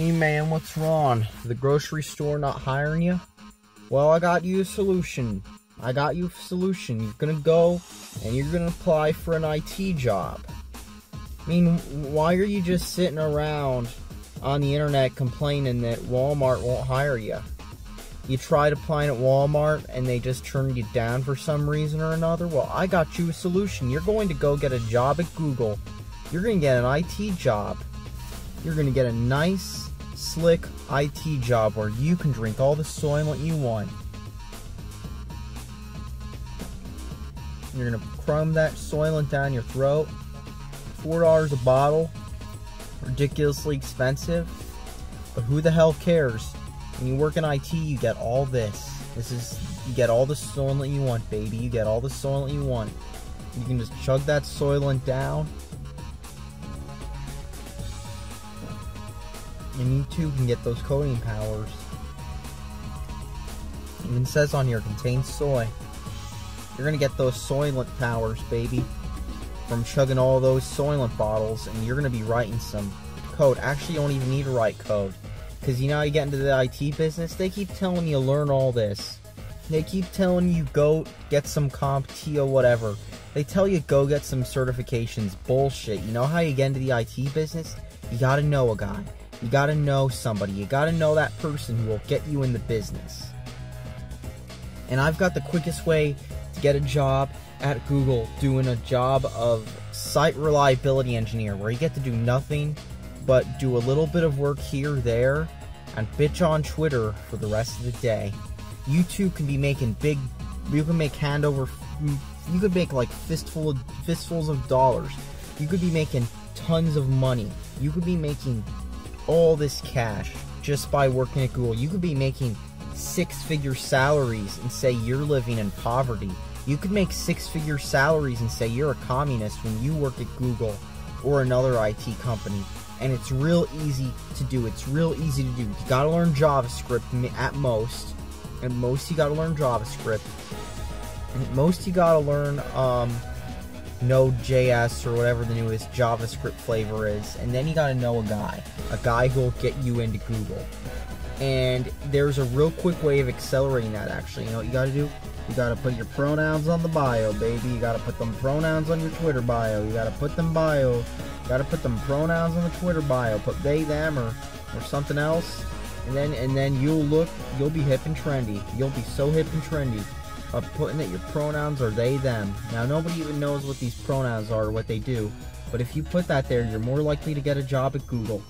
Hey man, what's wrong? The grocery store not hiring you? Well, I got you a solution. I got you a solution. You're gonna go and you're gonna apply for an IT job. I mean, why are you just sitting around on the internet complaining that Walmart won't hire you? You tried applying at Walmart and they just turned you down for some reason or another? Well, I got you a solution. You're going to go get a job at Google. You're to get an IT job. You're to get a nice, slick IT job where you can drink all the Soylent you want. You're to crumb that Soylent down your throat. $4 a bottle. Ridiculously expensive. But who the hell cares? When you work in IT, you get all this. This is, you get all the Soylent you want, baby. You get all the Soylent you want. You can just chug that Soylent down and you too can get those coating powers. It even says on here contains soy. You're gonna get those Soylent powers, baby, from chugging all those Soylent bottles, and you're gonna be writing some code. Actually, you don't even need to write code, because you know how you get into the IT business. They keep telling you learn all this. They keep telling you go get some CompTIA or whatever. They tell you go get some certifications. Bullshit. You know how you get into the IT business? You gotta know a guy. You gotta know somebody. You gotta know that person who will get you in the business. And I've got the quickest way to get a job at Google doing a job of site reliability engineer where you get to do nothing but do a little bit of work here, there, and bitch on Twitter for the rest of the day. You too can be making big, you can make hand over, you could make like fistful of, fistfuls of dollars. You could be making tons of money. You could be making all this cash just by working at Google. You could be making six figure salaries and say you're living in poverty. You could make six figure salaries and say you're a communist when you work at Google or another IT company. And it's real easy to do. It's real easy to do. You gotta learn JavaScript at most. At most, you gotta learn JavaScript. And at most, you gotta learn um, Node.js or whatever the newest JavaScript flavor is, and then you gotta know a guy, a guy who'll get you into Google. And there's a real quick way of accelerating that actually. You know what you gotta do? You gotta put your pronouns on the bio, baby. You gotta put them pronouns on your Twitter bio. You gotta put them bio. You gotta put them pronouns on the Twitter bio. Put they, them, or or something else. And then and then you'll look you'll be hip and trendy. You'll be so hip and trendy of putting that your pronouns are they, them. Now, nobody even knows what these pronouns are or what they do, but if you put that there, you're more likely to get a job at Google.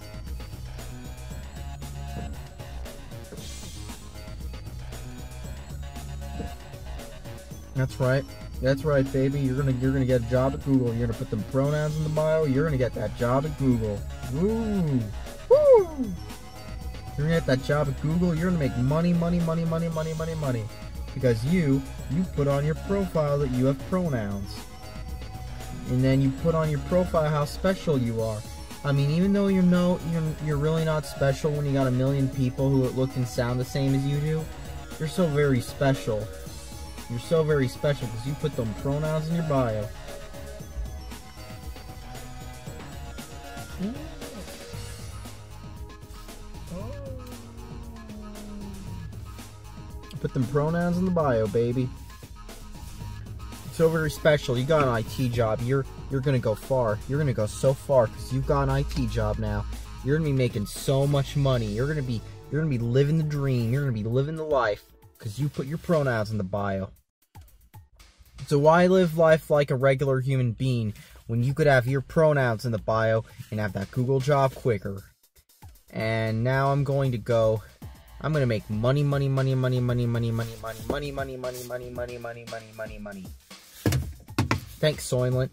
That's right. That's right, baby. You're gonna you're gonna get a job at Google. You're gonna put them pronouns in the bio. You're gonna get that job at Google. Woo! Woo! You're gonna get that job at Google. You're gonna make money, money, money, money, money, money, money because you you put on your profile that you have pronouns. And then you put on your profile how special you are. I mean even though you're no you're, you're really not special when you got a million people who look and sound the same as you do you're so very special. You're so very special because you put them pronouns in your bio oh. Put them pronouns in the bio, baby. It's so very special. You got an IT job. You're you're gonna go far. You're gonna go so far because you've got an IT job now. You're gonna be making so much money. You're gonna be you're gonna be living the dream. You're gonna be living the life because you put your pronouns in the bio. So why live life like a regular human being when you could have your pronouns in the bio and have that Google job quicker? And now I'm going to go I'm gonna make money, money, money, money, money, money, money, money, money, money, money, money, money, money, money, money, money. Thanks, Soylent.